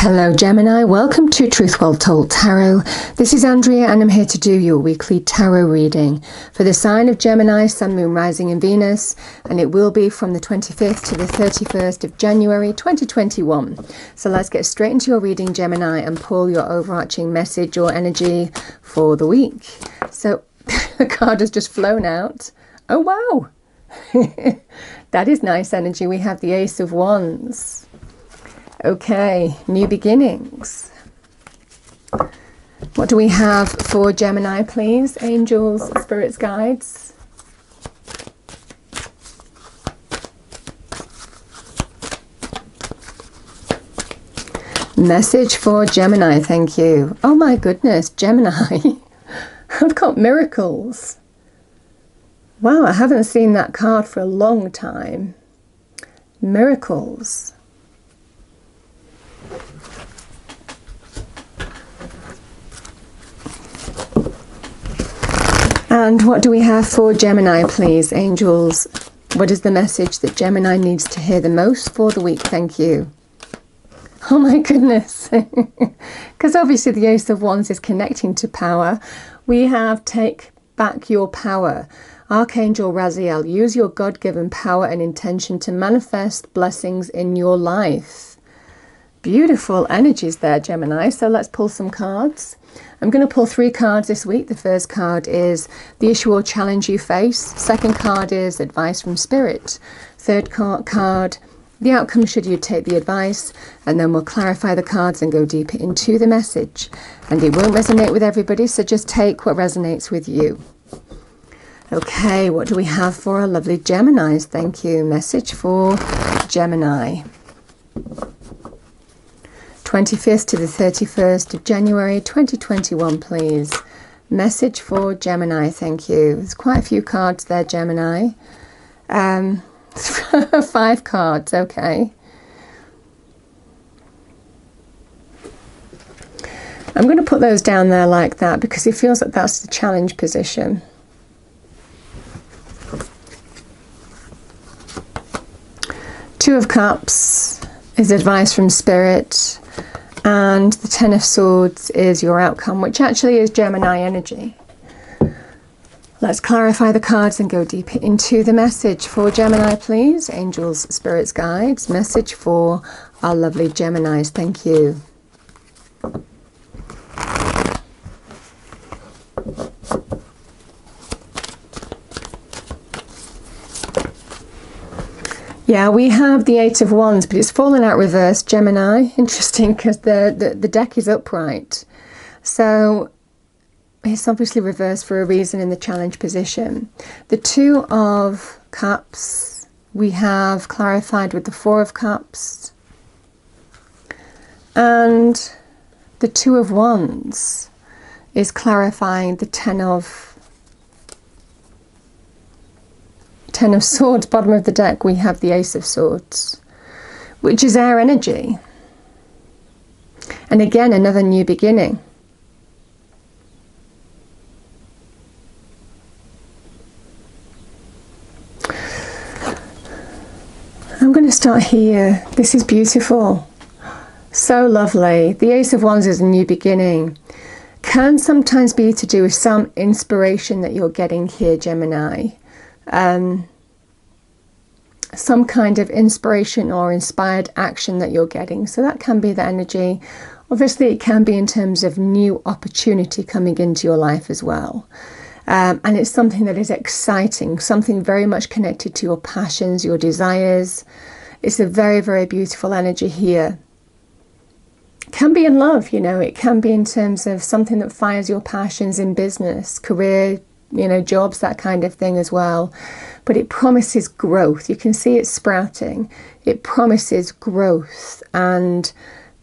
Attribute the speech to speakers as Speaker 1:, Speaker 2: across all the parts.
Speaker 1: Hello, Gemini. Welcome to Truth Well Told Tarot. This is Andrea, and I'm here to do your weekly tarot reading for the sign of Gemini, Sun, Moon, Rising, and Venus, and it will be from the 25th to the 31st of January 2021. So let's get straight into your reading, Gemini, and pull your overarching message or energy for the week. So the card has just flown out. Oh, wow! that is nice energy. We have the Ace of Wands. Okay, new beginnings. What do we have for Gemini, please? Angels, spirits, guides. Message for Gemini, thank you. Oh my goodness, Gemini. I've got miracles. Wow, I haven't seen that card for a long time. Miracles. And what do we have for Gemini, please, angels? What is the message that Gemini needs to hear the most for the week? Thank you. Oh my goodness. Because obviously the Ace of Wands is connecting to power. We have take back your power. Archangel Raziel, use your God given power and intention to manifest blessings in your life. Beautiful energies there, Gemini. So let's pull some cards. I'm going to pull three cards this week. The first card is the issue or challenge you face. Second card is advice from spirit. Third card, the outcome should you take the advice. And then we'll clarify the cards and go deeper into the message. And it won't resonate with everybody, so just take what resonates with you. Okay, what do we have for our lovely Geminis? Thank you. Message for Gemini. 25th to the 31st of January 2021, please. Message for Gemini, thank you. There's quite a few cards there, Gemini. Um, five cards, okay. I'm going to put those down there like that because it feels like that's the challenge position. Two of Cups is advice from Spirit and the Ten of Swords is your outcome, which actually is Gemini energy. Let's clarify the cards and go deeper into the message for Gemini, please. Angels, spirits, guides. Message for our lovely Geminis. Thank you. Yeah, we have the Eight of Wands, but it's fallen out reverse, Gemini. Interesting because the, the, the deck is upright. So it's obviously reversed for a reason in the challenge position. The Two of Cups, we have clarified with the Four of Cups. And the Two of Wands is clarifying the Ten of Ten of Swords, bottom of the deck, we have the Ace of Swords, which is our energy. And again, another new beginning. I'm going to start here. This is beautiful. So lovely. The Ace of Wands is a new beginning. Can sometimes be to do with some inspiration that you're getting here, Gemini um, some kind of inspiration or inspired action that you're getting. So that can be the energy. Obviously, it can be in terms of new opportunity coming into your life as well. Um, and it's something that is exciting, something very much connected to your passions, your desires. It's a very, very beautiful energy here. can be in love, you know, it can be in terms of something that fires your passions in business, career, you know, jobs, that kind of thing as well. But it promises growth. You can see it sprouting. It promises growth and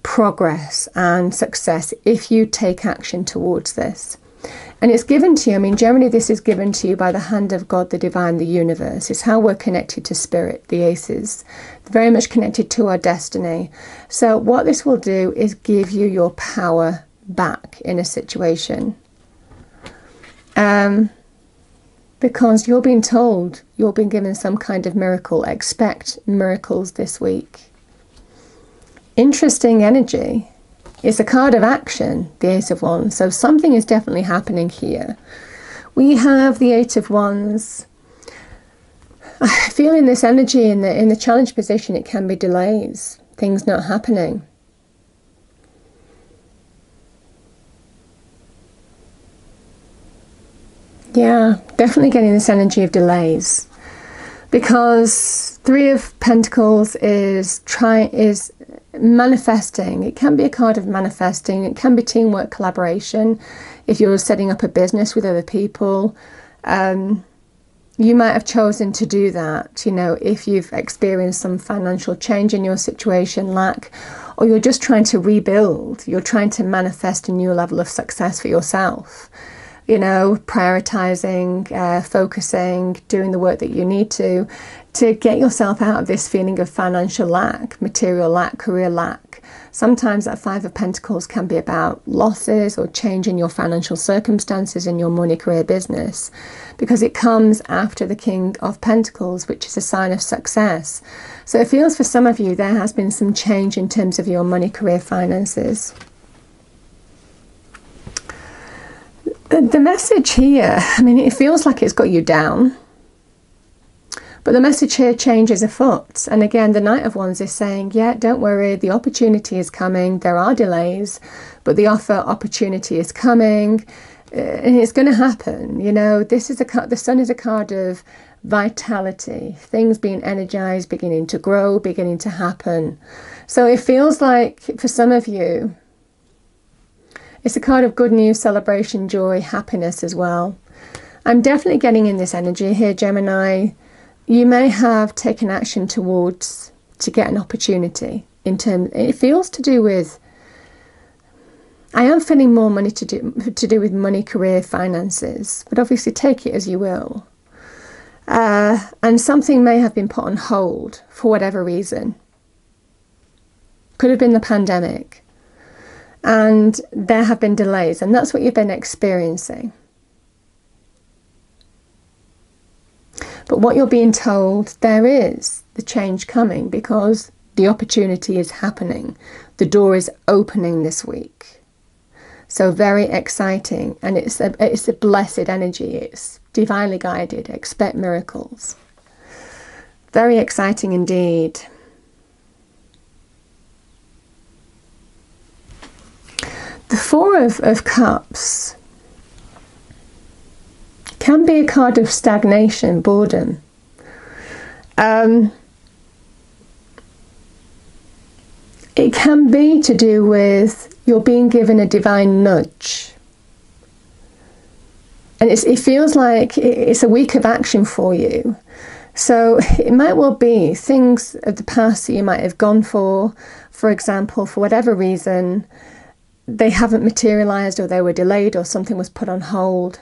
Speaker 1: progress and success if you take action towards this. And it's given to you, I mean, generally, this is given to you by the hand of God, the divine, the universe. It's how we're connected to spirit, the aces, very much connected to our destiny. So, what this will do is give you your power back in a situation. Um, because you're being told you're being given some kind of miracle. Expect miracles this week. interesting energy. It's a card of action, the Ace of Wands. So something is definitely happening here. We have the Eight of Wands. I feel in this energy in the in the challenge position, it can be delays, things not happening. Yeah, definitely getting this energy of delays. Because three of pentacles is try is manifesting. It can be a card of manifesting. It can be teamwork collaboration. If you're setting up a business with other people um, you might have chosen to do that you know if you've experienced some financial change in your situation lack or you're just trying to rebuild. You're trying to manifest a new level of success for yourself you know, prioritizing, uh, focusing, doing the work that you need to, to get yourself out of this feeling of financial lack, material lack, career lack. Sometimes that Five of Pentacles can be about losses or change in your financial circumstances in your money, career, business, because it comes after the King of Pentacles, which is a sign of success. So it feels for some of you there has been some change in terms of your money, career, finances. The message here, I mean, it feels like it's got you down. But the message here changes afoot. And again, the Knight of Wands is saying, yeah, don't worry, the opportunity is coming. There are delays, but the offer opportunity is coming. Uh, and it's going to happen. You know, this is a card, the sun is a card of vitality, things being energized, beginning to grow, beginning to happen. So it feels like for some of you, it's a card of good news, celebration, joy, happiness as well. I'm definitely getting in this energy here, Gemini. You may have taken action towards to get an opportunity in terms it feels to do with I am feeling more money to do to do with money, career, finances, but obviously take it as you will. Uh, and something may have been put on hold for whatever reason. Could have been the pandemic and there have been delays, and that's what you've been experiencing. But what you're being told, there is the change coming because the opportunity is happening. The door is opening this week. So very exciting, and it's a it's a blessed energy. It's divinely guided. Expect miracles. Very exciting indeed. The Four of, of Cups can be a card of stagnation, boredom. Um, it can be to do with you're being given a divine nudge. And it feels like it's a week of action for you. So it might well be things of the past that you might have gone for, for example, for whatever reason, they haven't materialized or they were delayed or something was put on hold.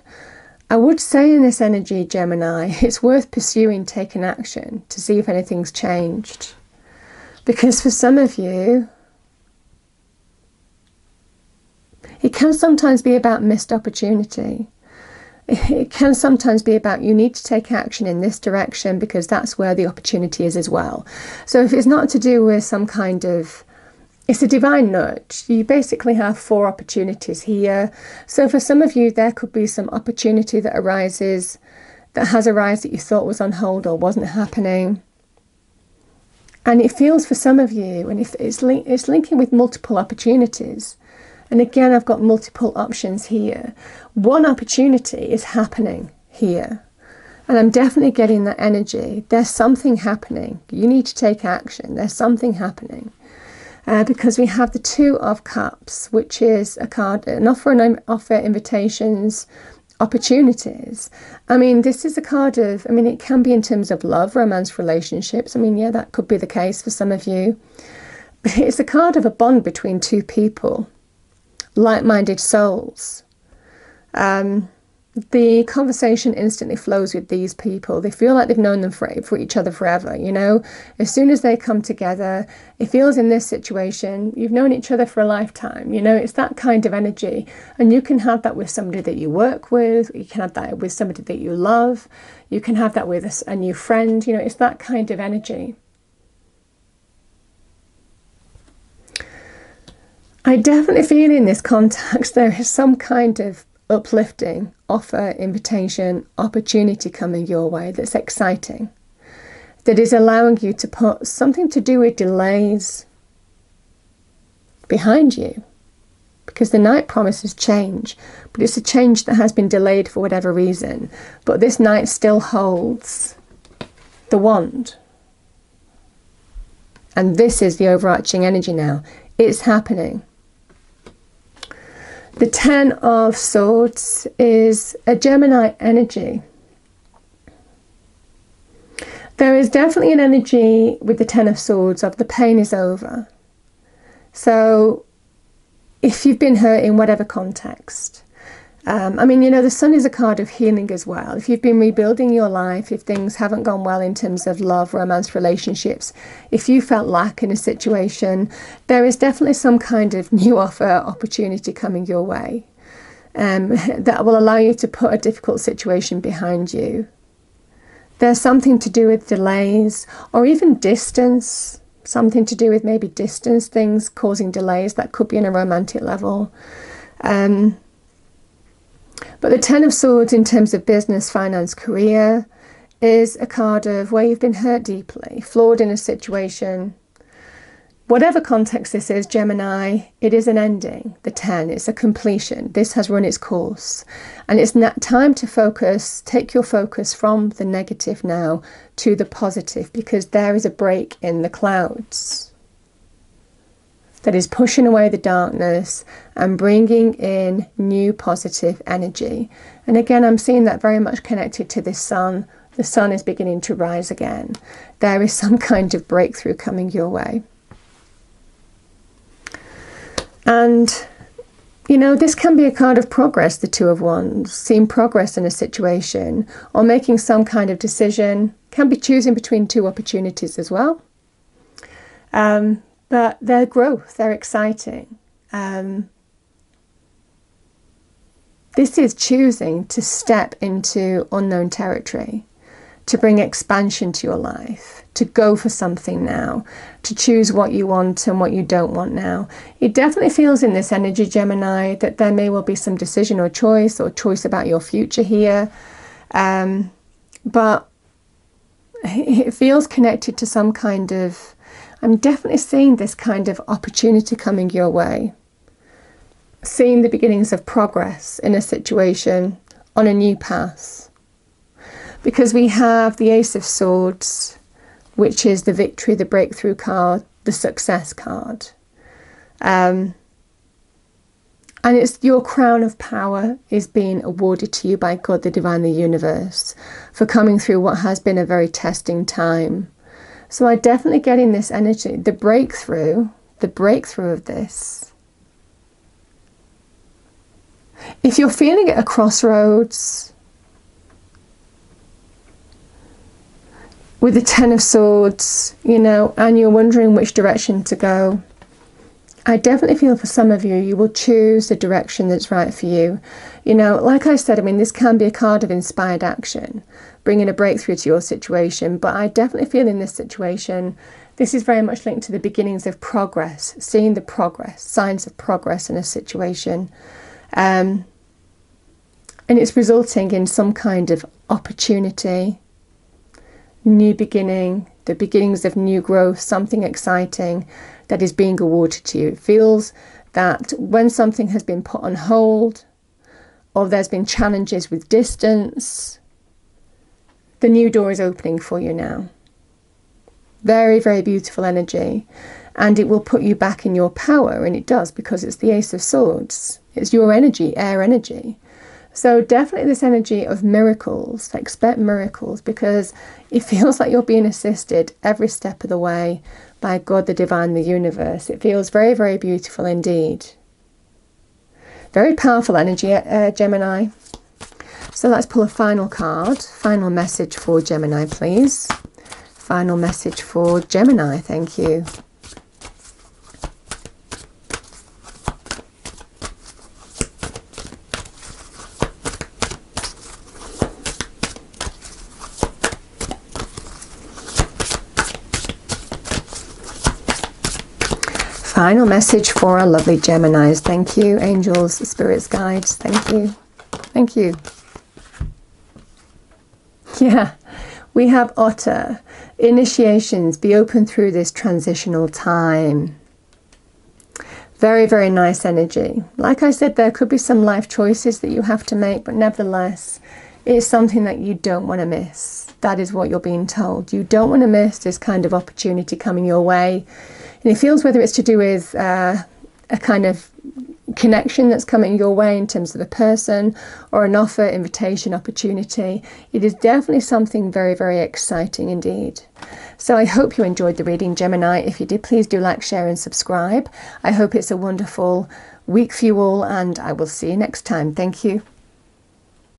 Speaker 1: I would say in this energy, Gemini, it's worth pursuing taking action to see if anything's changed. Because for some of you, it can sometimes be about missed opportunity. It can sometimes be about you need to take action in this direction because that's where the opportunity is as well. So if it's not to do with some kind of it's a divine nudge. You basically have four opportunities here. So for some of you, there could be some opportunity that arises, that has arisen that you thought was on hold or wasn't happening. And it feels for some of you, and it's, link, it's linking with multiple opportunities. And again, I've got multiple options here. One opportunity is happening here. And I'm definitely getting that energy. There's something happening. You need to take action. There's something happening uh, because we have the Two of Cups, which is a card, an offer and offer invitations, opportunities. I mean, this is a card of, I mean, it can be in terms of love, romance, relationships. I mean, yeah, that could be the case for some of you. But it's a card of a bond between two people, like minded souls. Um, the conversation instantly flows with these people. They feel like they've known them for, for each other forever, you know? As soon as they come together, it feels in this situation, you've known each other for a lifetime, you know? It's that kind of energy. And you can have that with somebody that you work with, you can have that with somebody that you love, you can have that with a, a new friend, you know? It's that kind of energy. I definitely feel in this context there is some kind of uplifting offer, invitation, opportunity coming your way that's exciting, that is allowing you to put something to do with delays behind you. Because the Knight promises change, but it's a change that has been delayed for whatever reason. But this Knight still holds the wand. And this is the overarching energy now. It's happening. The Ten of Swords is a Gemini energy. There is definitely an energy with the Ten of Swords of the pain is over. So, if you've been hurt in whatever context, um, I mean, you know, the sun is a card of healing as well. If you've been rebuilding your life, if things haven't gone well in terms of love, romance, relationships, if you felt lack in a situation, there is definitely some kind of new offer, opportunity coming your way um, that will allow you to put a difficult situation behind you. There's something to do with delays or even distance, something to do with maybe distance things causing delays that could be in a romantic level. Um, but the Ten of Swords, in terms of business, finance, career, is a card of where you've been hurt deeply, flawed in a situation. Whatever context this is, Gemini, it is an ending. The 10, it's a completion. This has run its course. And it's time to focus, take your focus from the negative now to the positive because there is a break in the clouds that is pushing away the darkness and bringing in new positive energy. And again, I'm seeing that very much connected to this sun. The sun is beginning to rise again. There is some kind of breakthrough coming your way. And, you know, this can be a card of progress, the Two of Wands, seeing progress in a situation or making some kind of decision, can be choosing between two opportunities as well. Um, but their growth, they're exciting. Um, this is choosing to step into unknown territory, to bring expansion to your life, to go for something now, to choose what you want and what you don't want now. It definitely feels in this energy, Gemini, that there may well be some decision or choice or choice about your future here. Um, but it feels connected to some kind of I'm definitely seeing this kind of opportunity coming your way. Seeing the beginnings of progress in a situation on a new path. Because we have the Ace of Swords, which is the victory, the breakthrough card, the success card. Um, and it's your crown of power is being awarded to you by God, the divine, the universe, for coming through what has been a very testing time so I'm definitely getting this energy, the breakthrough, the breakthrough of this. If you're feeling at a crossroads with the Ten of Swords, you know, and you're wondering which direction to go, I definitely feel for some of you, you will choose the direction that's right for you. You know, like I said, I mean, this can be a card of inspired action bringing a breakthrough to your situation. But I definitely feel in this situation, this is very much linked to the beginnings of progress, seeing the progress, signs of progress in a situation. Um, and it's resulting in some kind of opportunity, new beginning, the beginnings of new growth, something exciting that is being awarded to you. It feels that when something has been put on hold, or there's been challenges with distance, the new door is opening for you now. Very, very beautiful energy. And it will put you back in your power, and it does because it's the Ace of Swords. It's your energy, air energy. So, definitely this energy of miracles, expect miracles because it feels like you're being assisted every step of the way by God, the divine, the universe. It feels very, very beautiful indeed. Very powerful energy, uh, Gemini. So let's pull a final card. Final message for Gemini, please. Final message for Gemini, thank you. final message for our lovely Geminis. Thank you, angels, spirits, guides. Thank you. Thank you. Yeah, we have Otter. Initiations, be open through this transitional time. Very, very nice energy. Like I said, there could be some life choices that you have to make, but nevertheless, it's something that you don't want to miss. That is what you're being told. You don't want to miss this kind of opportunity coming your way. And it feels whether it's to do with uh, a kind of connection that's coming your way in terms of a person or an offer, invitation, opportunity. It is definitely something very, very exciting indeed. So I hope you enjoyed the reading, Gemini. If you did, please do like, share, and subscribe. I hope it's a wonderful week for you all, and I will see you next time. Thank you.